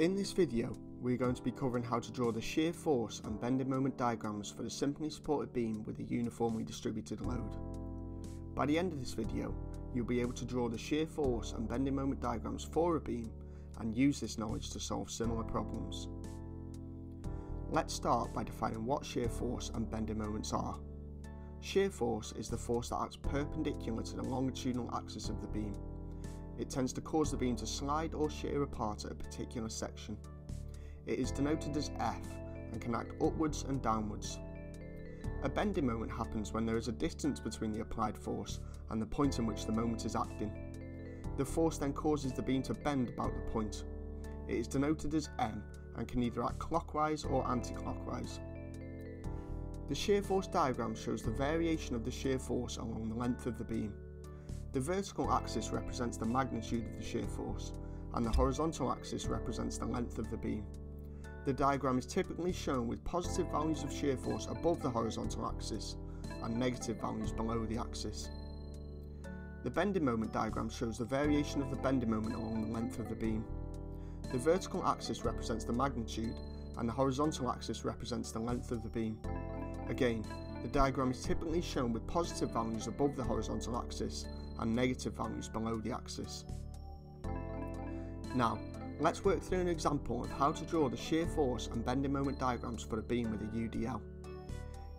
In this video, we're going to be covering how to draw the shear force and bending moment diagrams for the simply supported beam with a uniformly distributed load. By the end of this video, you'll be able to draw the shear force and bending moment diagrams for a beam and use this knowledge to solve similar problems. Let's start by defining what shear force and bending moments are. Shear force is the force that acts perpendicular to the longitudinal axis of the beam. It tends to cause the beam to slide or shear apart at a particular section. It is denoted as F and can act upwards and downwards. A bending moment happens when there is a distance between the applied force and the point in which the moment is acting. The force then causes the beam to bend about the point. It is denoted as M and can either act clockwise or anti-clockwise. The shear force diagram shows the variation of the shear force along the length of the beam. The vertical axis represents the magnitude of the shear force, and the horizontal axis represents the length of the beam. The diagram is typically shown with positive values of shear force above the horizontal axis and negative values below the axis. The bending moment diagram shows the variation of the bending moment along the length of the beam. The vertical axis represents the magnitude and the horizontal axis represents the length of the beam. Again, the diagram is typically shown with positive values above the horizontal axis and negative values below the axis. Now, let's work through an example of how to draw the shear force and bending moment diagrams for a beam with a UDL.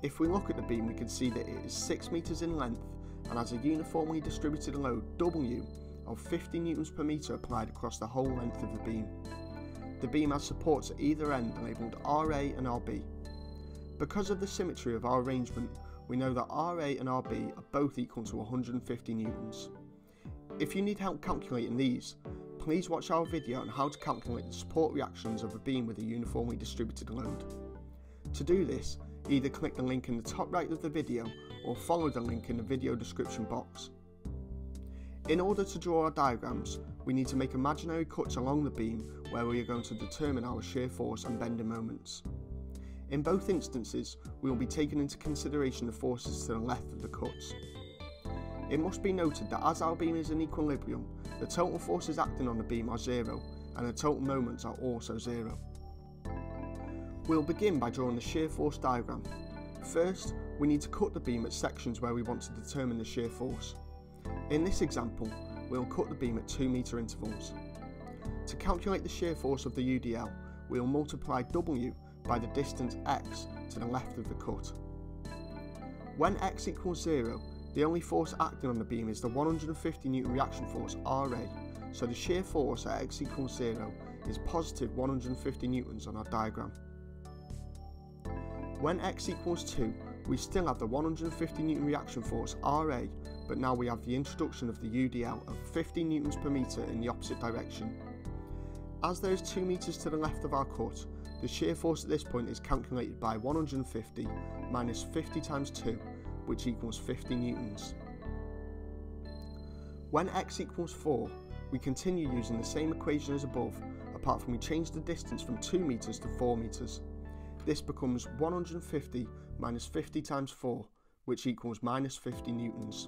If we look at the beam we can see that it is 6 metres in length and has a uniformly distributed load W of 50 newtons per metre applied across the whole length of the beam. The beam has supports at either end labelled RA and RB. Because of the symmetry of our arrangement, we know that RA and RB are both equal to 150 newtons. If you need help calculating these, please watch our video on how to calculate the support reactions of a beam with a uniformly distributed load. To do this, either click the link in the top right of the video or follow the link in the video description box. In order to draw our diagrams, we need to make imaginary cuts along the beam where we are going to determine our shear force and bending moments. In both instances, we will be taking into consideration the forces to the left of the cuts. It must be noted that as our beam is in equilibrium, the total forces acting on the beam are zero, and the total moments are also zero. We'll begin by drawing the shear force diagram. First, we need to cut the beam at sections where we want to determine the shear force. In this example, we'll cut the beam at 2 metre intervals. To calculate the shear force of the UDL, we'll multiply W by the distance x to the left of the cut. When x equals 0, the only force acting on the beam is the 150 newton reaction force RA, so the shear force at x equals 0 is positive 150 newtons on our diagram. When x equals 2, we still have the 150 newton reaction force RA, but now we have the introduction of the UDL of 50 newtons per metre in the opposite direction. As there is 2 metres to the left of our cut, the shear force at this point is calculated by 150 minus 50 times 2, which equals 50 newtons. When x equals 4, we continue using the same equation as above, apart from we change the distance from 2 metres to 4 metres. This becomes 150 minus 50 times 4, which equals minus 50 newtons.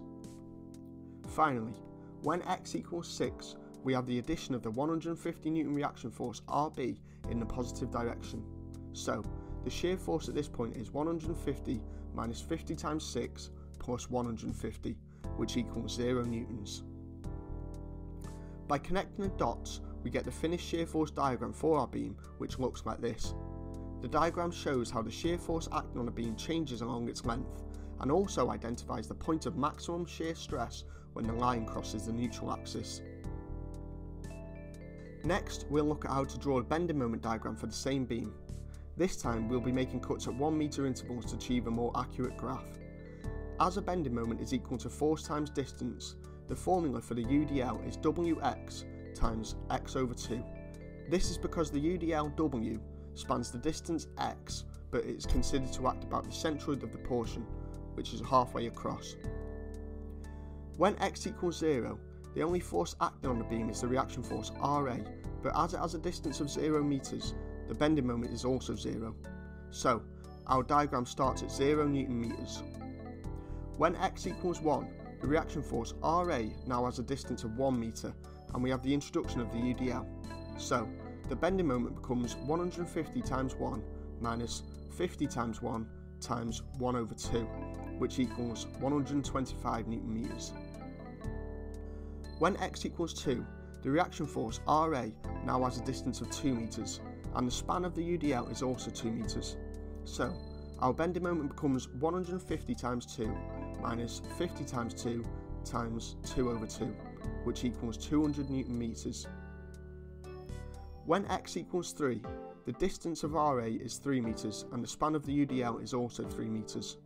Finally, when x equals 6, we have the addition of the 150 newton reaction force RB in the positive direction. So, the shear force at this point is 150 minus 50 times 6 plus 150, which equals 0 newtons. By connecting the dots, we get the finished shear force diagram for our beam, which looks like this. The diagram shows how the shear force acting on a beam changes along its length, and also identifies the point of maximum shear stress when the line crosses the neutral axis. Next, we'll look at how to draw a bending moment diagram for the same beam. This time, we'll be making cuts at 1 metre intervals to achieve a more accurate graph. As a bending moment is equal to force times distance, the formula for the UDL is Wx times x over 2. This is because the UDL W spans the distance x, but it's considered to act about the centroid of the portion, which is halfway across. When x equals 0, the only force acting on the beam is the reaction force Ra, but as it has a distance of 0 metres, the bending moment is also 0. So, our diagram starts at 0 newton metres. When x equals 1, the reaction force Ra now has a distance of 1 metre, and we have the introduction of the UDL. So, the bending moment becomes 150 times 1 minus 50 times 1 times 1 over 2, which equals 125 newton meters. When x equals 2, the reaction force Ra now has a distance of 2 meters, and the span of the UDL is also 2 meters. So, our bending moment becomes 150 times 2 minus 50 times 2 times 2 over 2, which equals 200 newton meters. When x equals 3, the distance of RA is 3 meters and the span of the UDL is also 3 meters.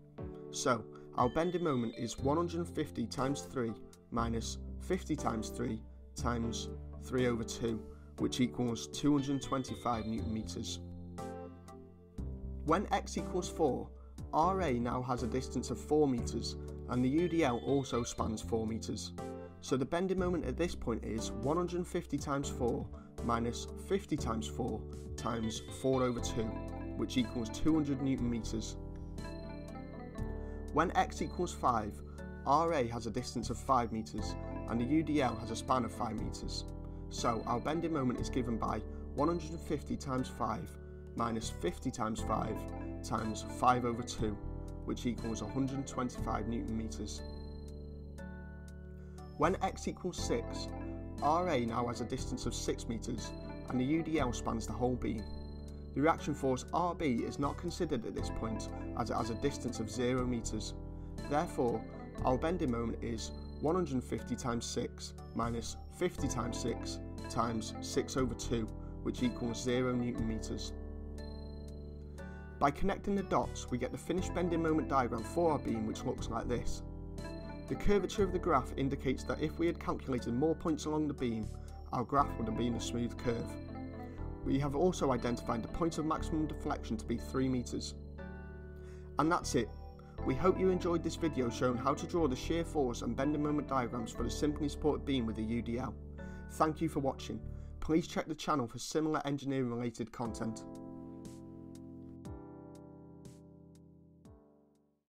So, our bending moment is 150 times 3 minus 50 times 3 times 3 over 2, which equals 225 newton meters. When x equals 4, RA now has a distance of 4 meters and the UDL also spans 4 meters. So the bending moment at this point is 150 times 4 minus 50 times 4 times 4 over 2, which equals 200 newton meters. When x equals 5, RA has a distance of 5 meters and the UDL has a span of 5 meters. So our bending moment is given by 150 times 5 minus 50 times 5 times 5 over 2, which equals 125 newton meters. When x equals 6, RA now has a distance of 6 metres and the UDL spans the whole beam. The reaction force RB is not considered at this point as it has a distance of 0 metres. Therefore, our bending moment is 150 times 6 minus 50 times 6 times 6 over 2, which equals 0 newton meters. By connecting the dots, we get the finished bending moment diagram for our beam which looks like this. The curvature of the graph indicates that if we had calculated more points along the beam, our graph would have been a smooth curve. We have also identified the point of maximum deflection to be 3 metres. And that's it. We hope you enjoyed this video showing how to draw the shear force and bending moment diagrams for the simply supported beam with a UDL. Thank you for watching. Please check the channel for similar engineering related content.